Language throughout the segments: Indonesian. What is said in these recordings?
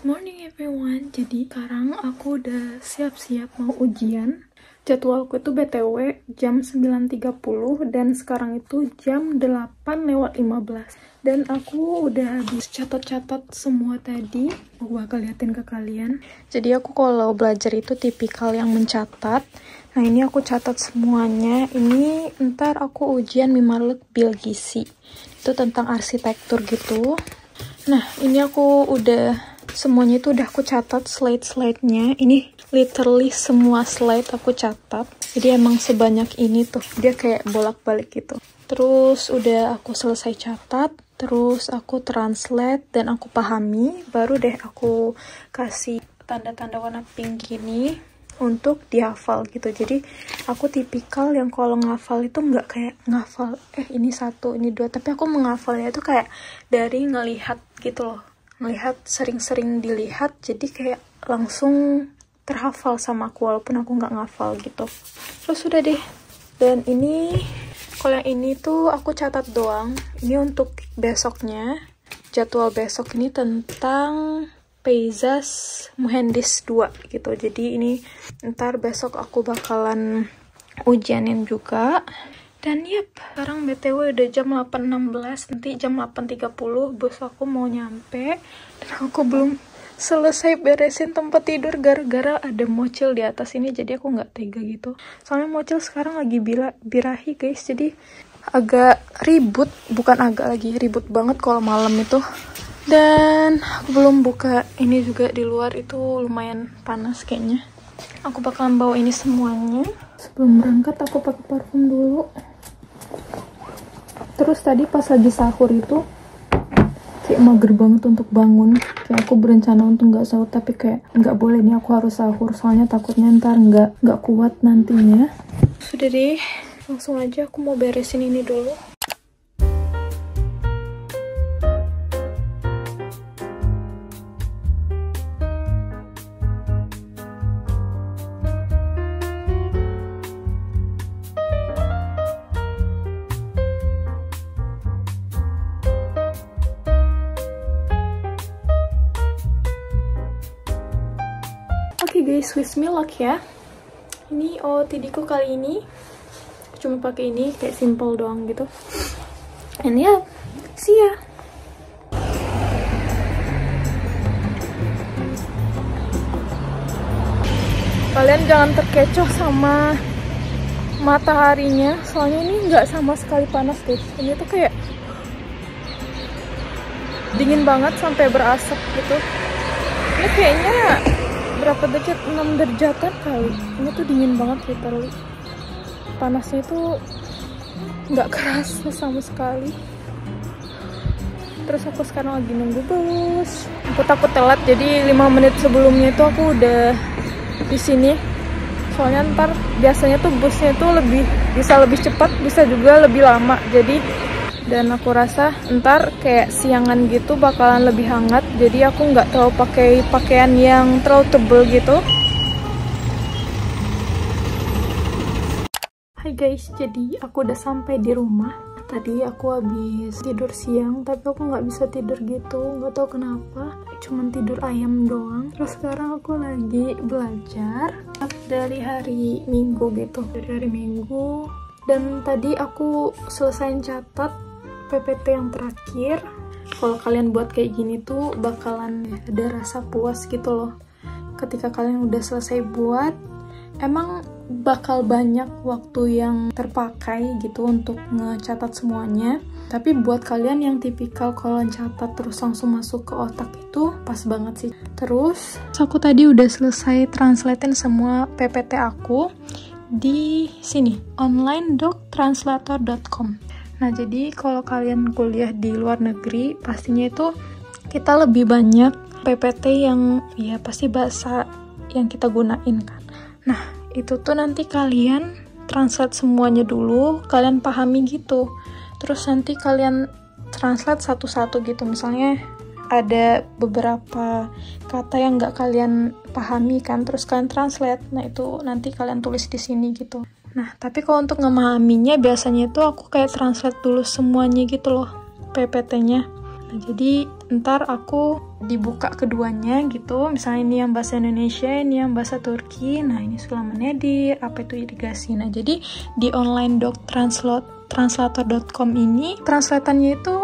Morning everyone. Jadi sekarang aku udah siap-siap mau ujian. Jadwalku itu BTW jam 9.30 dan sekarang itu jam 8 lewat 15. Dan aku udah habis catat-catat semua tadi. Aku bakal liatin ke kalian. Jadi aku kalau belajar itu tipikal yang mencatat. Nah ini aku catat semuanya. Ini ntar aku ujian Mimalek Bilgisi. Itu tentang arsitektur gitu. Nah ini aku udah semuanya itu udah aku catat slide-slide-nya. Ini literally semua slide aku catat. Jadi emang sebanyak ini tuh. Dia kayak bolak-balik gitu. Terus udah aku selesai catat. Terus aku translate dan aku pahami. Baru deh aku kasih tanda-tanda warna pink gini untuk dihafal gitu. Jadi aku tipikal yang kalau ngafal itu nggak kayak ngafal eh ini satu ini dua. Tapi aku menghafalnya itu kayak dari ngelihat gitu loh melihat sering-sering dilihat jadi kayak langsung terhafal sama aku walaupun aku nggak ngafal gitu. Terus sudah deh dan ini kalau yang ini tuh aku catat doang. Ini untuk besoknya jadwal besok ini tentang Peizas Muhendis 2 gitu. Jadi ini ntar besok aku bakalan ujianin juga dan yep, sekarang BTW udah jam 8.16, nanti jam 8.30 bus aku mau nyampe. Dan aku belum selesai beresin tempat tidur gara-gara ada mocil di atas ini, jadi aku nggak tega gitu. Soalnya mocil sekarang lagi bila, birahi guys, jadi agak ribut, bukan agak lagi, ribut banget kalau malam itu. Dan aku belum buka ini juga di luar itu lumayan panas kayaknya. Aku bakalan bawa ini semuanya. Sebelum berangkat aku pakai parfum dulu terus tadi pas lagi sahur itu kayak mager banget untuk bangun. Kayak aku berencana untuk nggak sahur tapi kayak nggak boleh nih aku harus sahur. Soalnya takutnya ntar nggak nggak kuat nantinya. Sudah deh langsung aja aku mau beresin ini dulu Me luck ya. Ini OOTD ku kali ini cuma pakai ini kayak simple doang gitu. And ya, yeah, see ya. Kalian jangan terkecoh sama mataharinya, soalnya ini nggak sama sekali panas guys. Ini tuh kayak dingin banget sampai berasap gitu. Ini kayaknya berapa derajat? 6 derajatan kali. Ini tuh dingin banget literally. Panasnya itu nggak kerasa sama sekali. Terus aku sekarang lagi nunggu bus. Aku takut telat jadi 5 menit sebelumnya itu aku udah di sini. Soalnya ntar biasanya tuh busnya tuh lebih bisa lebih cepat bisa juga lebih lama. Jadi dan aku rasa ntar kayak siangan gitu bakalan lebih hangat jadi aku nggak terlalu pakai pakaian yang terlalu tebel gitu. Hai guys jadi aku udah sampai di rumah. Tadi aku habis tidur siang tapi aku nggak bisa tidur gitu. Nggak tahu kenapa cuman tidur ayam doang. Terus sekarang aku lagi belajar dari hari minggu gitu. Dari hari minggu. Dan tadi aku selesai catat PPT yang terakhir kalau kalian buat kayak gini tuh bakalan ada rasa puas gitu loh. Ketika kalian udah selesai buat emang bakal banyak waktu yang terpakai gitu untuk ngecatat semuanya. Tapi buat kalian yang tipikal kalau catat terus langsung masuk ke otak itu pas banget sih. Terus aku tadi udah selesai translatein semua PPT aku di sini onlinedoctranslator.com Nah, jadi kalau kalian kuliah di luar negeri, pastinya itu kita lebih banyak PPT yang ya pasti bahasa yang kita gunain kan. Nah, itu tuh nanti kalian translate semuanya dulu, kalian pahami gitu. Terus nanti kalian translate satu-satu gitu. Misalnya ada beberapa kata yang nggak kalian pahami kan, terus kalian translate. Nah, itu nanti kalian tulis di sini gitu. Nah, tapi kalau untuk memahaminya biasanya itu aku kayak translate dulu semuanya gitu loh PPT-nya. Nah, jadi ntar aku dibuka keduanya gitu. Misalnya ini yang bahasa Indonesia ini yang bahasa Turki. Nah ini sulamannya di apa itu irigasi. Nah jadi di online doc translate translator.com ini translatannya itu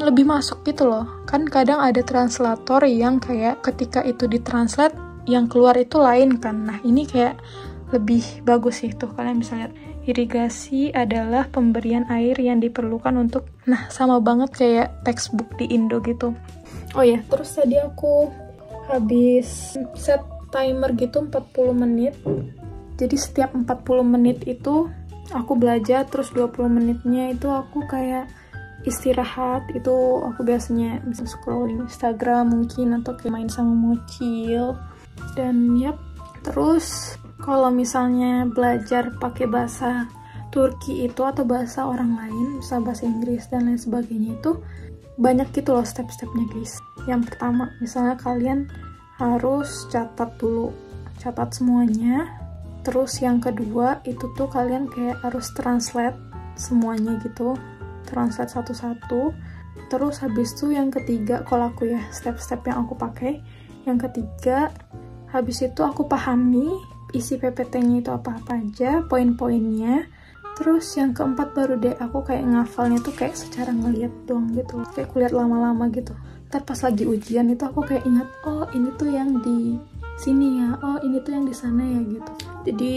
lebih masuk gitu loh. Kan kadang ada translator yang kayak ketika itu ditranslate yang keluar itu lain kan. Nah ini kayak lebih bagus sih tuh kalian bisa lihat. Irigasi adalah pemberian air yang diperlukan untuk nah sama banget kayak textbook di Indo gitu. Oh ya terus tadi aku habis set timer gitu 40 menit. Jadi setiap 40 menit itu aku belajar terus 20 menitnya itu aku kayak istirahat. Itu aku biasanya bisa scrolling Instagram mungkin atau kayak main sama mochil. Dan yap terus kalau misalnya belajar pakai bahasa Turki itu atau bahasa orang lain, bisa bahasa Inggris dan lain sebagainya itu banyak gitu loh step-stepnya guys. Yang pertama, misalnya kalian harus catat dulu, catat semuanya. Terus yang kedua itu tuh kalian kayak harus translate semuanya gitu, translate satu-satu. Terus habis itu yang ketiga, kalau aku ya step-step yang aku pakai, yang ketiga habis itu aku pahami isi PPT-nya itu apa-apa aja, poin-poinnya. Terus yang keempat baru deh aku kayak ngafalnya tuh kayak secara ngeliat doang gitu. Kayak kulihat lama-lama gitu. Ntar pas lagi ujian itu aku kayak ingat, oh ini tuh yang di sini ya, oh ini tuh yang di sana ya gitu. Jadi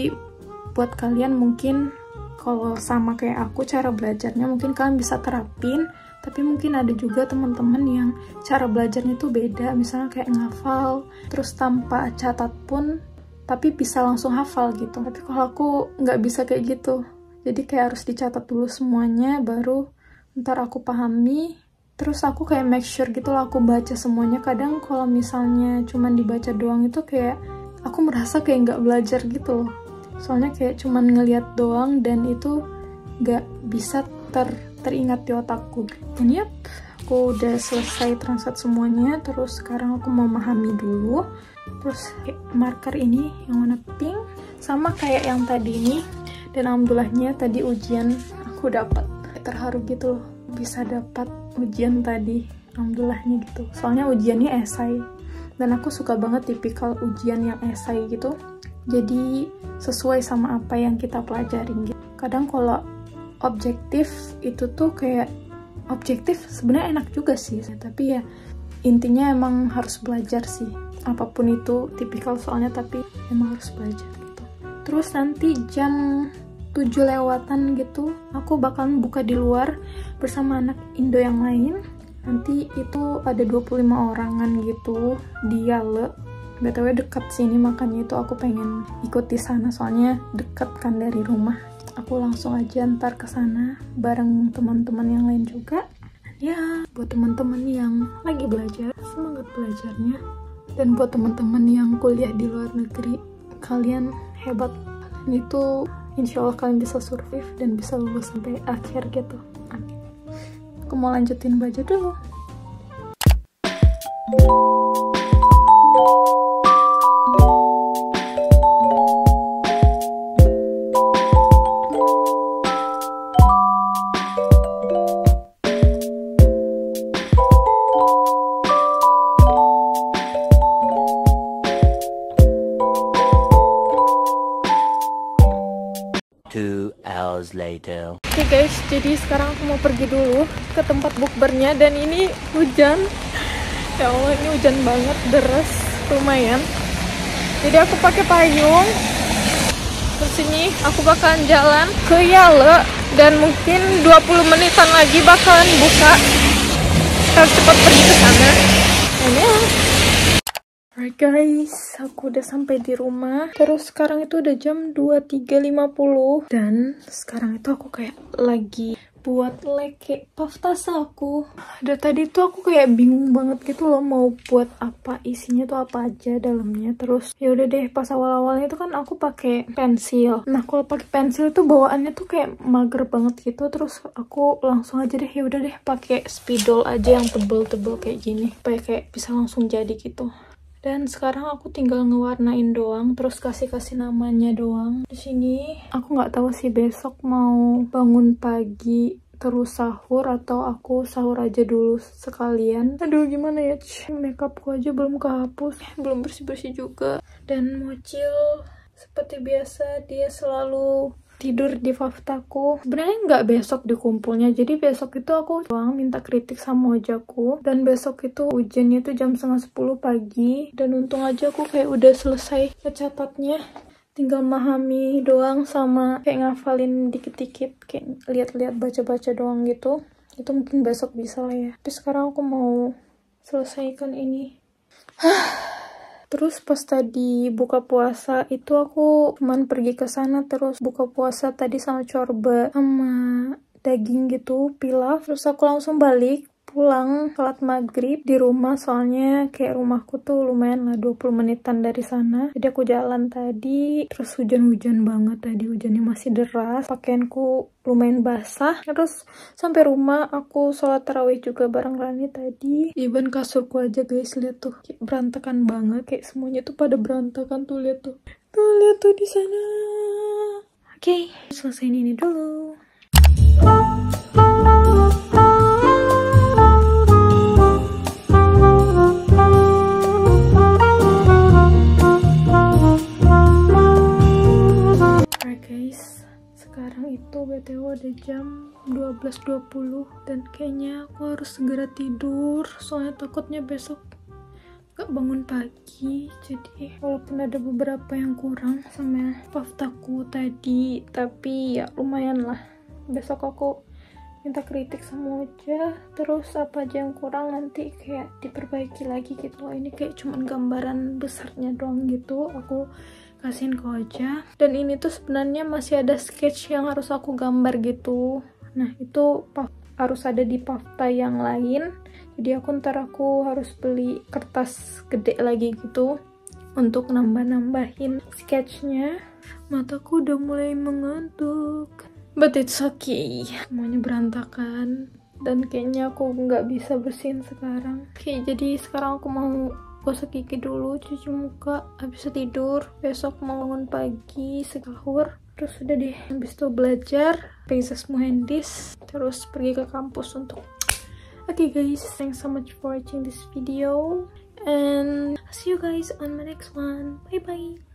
buat kalian mungkin kalau sama kayak aku cara belajarnya mungkin kalian bisa terapin tapi mungkin ada juga teman-teman yang cara belajarnya tuh beda misalnya kayak ngafal terus tanpa catat pun tapi bisa langsung hafal gitu. Tapi kalau aku nggak bisa kayak gitu. Jadi kayak harus dicatat dulu semuanya baru ntar aku pahami. Terus aku kayak make sure gitu lah aku baca semuanya. Kadang kalau misalnya cuman dibaca doang itu kayak aku merasa kayak nggak belajar gitu loh. Soalnya kayak cuman ngeliat doang dan itu nggak bisa ter teringat di otakku. Dan yep aku udah selesai translate semuanya terus sekarang aku mau memahami dulu. Terus marker ini yang warna pink sama kayak yang tadi ini. Dan alhamdulillahnya tadi ujian aku dapat. Terharu gitu bisa dapat ujian tadi. Alhamdulillahnya gitu. Soalnya ujiannya esai. Dan aku suka banget tipikal ujian yang esai gitu. Jadi sesuai sama apa yang kita pelajarin gitu. Kadang kalau objektif itu tuh kayak objektif sebenarnya enak juga sih. Tapi ya intinya emang harus belajar sih. Apa pun itu tipikal soalnya tapi emang harus belajar gitu. Terus nanti jam 7 lewatan gitu aku bakalan buka di luar bersama anak Indo yang lain. Nanti itu ada 25 orangan gitu di Yale. Btw dekat sini makanya itu aku pengen ikut di sana soalnya deket kan dari rumah aku langsung aja ntar ke sana bareng teman-teman yang lain juga. Ya buat teman-teman yang lagi belajar semangat belajarnya. Dan buat teman-teman yang kuliah di luar negeri kalian hebat. Dan itu insya Allah kalian bisa survive dan bisa lulus sampai akhir gitu. Aku mau lanjutin belajar dulu hours later. Oke okay guys, jadi sekarang aku mau pergi dulu ke tempat bukbernya dan ini hujan. Ya Allah, ini hujan banget, deras, lumayan. Jadi aku pakai payung. Terus ini aku bakalan jalan ke Yale dan mungkin 20 menitan lagi bakalan buka. Kita cepat pergi ke sana. Alright guys, aku udah sampai di rumah. Terus sekarang itu udah jam 23.50 dan sekarang itu aku kayak lagi buat leke puff tas aku. Dari tadi tuh aku kayak bingung banget gitu loh mau buat apa isinya tuh apa aja dalamnya. Terus ya udah deh pas awal-awalnya itu kan aku pakai pensil. Nah kalau pakai pensil itu bawaannya tuh kayak mager banget gitu. Terus aku langsung aja deh ya udah deh pakai spidol aja yang tebel-tebel kayak gini supaya kayak bisa langsung jadi gitu dan sekarang aku tinggal ngewarnain doang terus kasih kasih namanya doang. Di sini aku nggak tahu sih besok mau bangun pagi terus sahur atau aku sahur aja dulu sekalian. Aduh gimana ya? Makeupku aja belum kehapus. Belum bersih-bersih juga. Dan Mocil seperti biasa dia selalu tidur di Faftaku sebenarnya nggak besok dikumpulnya. Jadi besok itu aku doang minta kritik sama ojaku dan besok itu ujiannya itu jam setengah sepuluh pagi. Dan untung aja aku kayak udah selesai ngecatatnya tinggal memahami doang sama kayak ngafalin dikit-dikit kayak lihat-lihat baca-baca doang gitu. Itu mungkin besok bisa lah ya. Tapi sekarang aku mau selesaikan ini Terus pas tadi buka puasa itu aku cuman pergi ke sana terus buka puasa tadi sama corba sama daging gitu pilaf terus aku langsung balik pulang sholat maghrib di rumah soalnya kayak rumahku tuh lumayan lah 20 menitan dari sana. Jadi aku jalan tadi terus hujan-hujan banget tadi hujannya masih deras pakaianku lumayan basah. Terus sampai rumah aku sholat tarawih juga bareng Rani tadi. Even kasurku aja guys lihat tuh kayak berantakan banget kayak semuanya tuh pada berantakan tuh lihat tuh. Tuh lihat tuh di sana. Oke okay, selesai ini dulu itu btw ada jam 12.20 dan kayaknya aku harus segera tidur soalnya takutnya besok gak bangun pagi. Jadi walaupun ada beberapa yang kurang sama paftaku tadi tapi ya lumayan lah. Besok aku minta kritik sama aja. Terus apa aja yang kurang nanti kayak diperbaiki lagi gitu. Ini kayak cuman gambaran besarnya doang gitu. Aku kasihin ke Oja dan ini tuh sebenarnya masih ada sketch yang harus aku gambar gitu. Nah itu harus ada di pafta yang lain. Jadi aku ntar aku harus beli kertas gede lagi gitu untuk nambah-nambahin sketchnya. Mataku udah mulai mengantuk. But it's okay. Semuanya berantakan. Dan kayaknya aku nggak bisa bersihin sekarang. Oke jadi sekarang aku mau gosok gigi dulu cuci muka habis itu tidur. Besok mau bangun pagi sahur. Terus udah deh habis itu belajar Princess Muhendis terus pergi ke kampus untuk oke okay guys. Thanks so much for watching this video. And see you guys on my next one. Bye bye